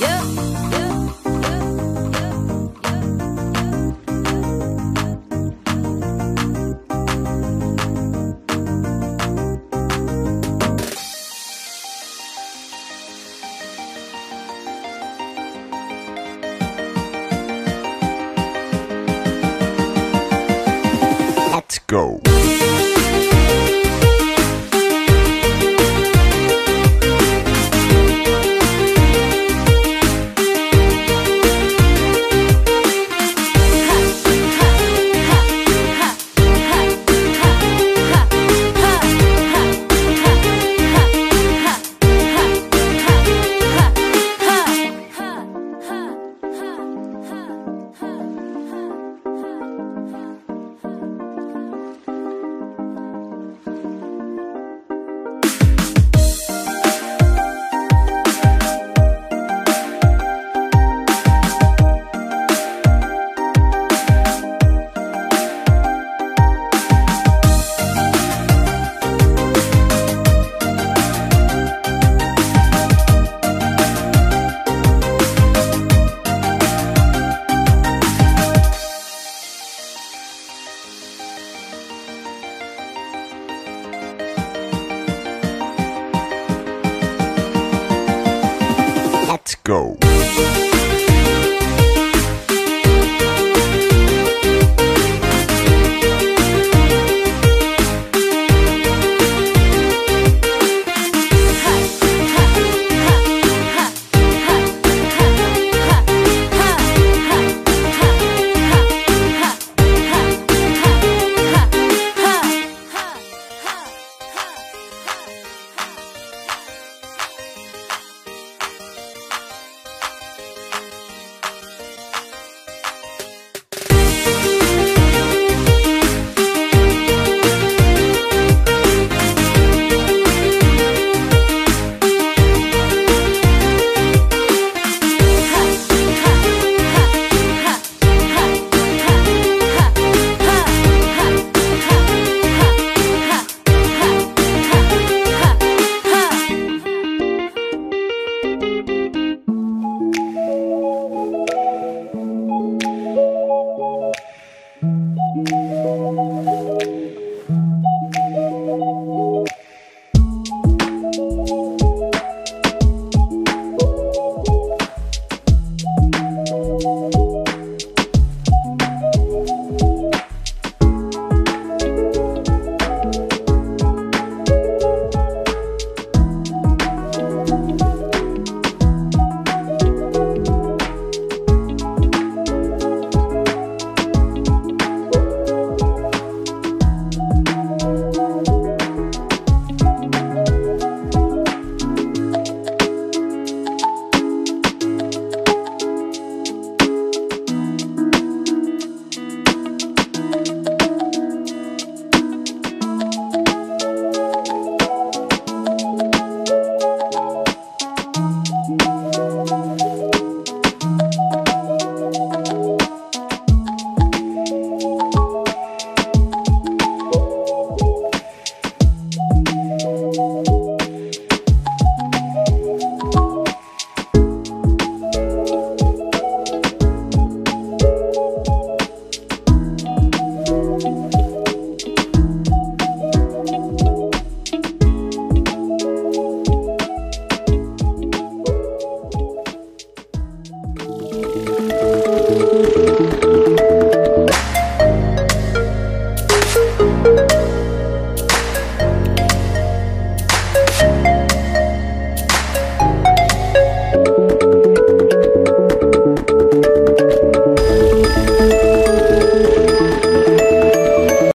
Let's go.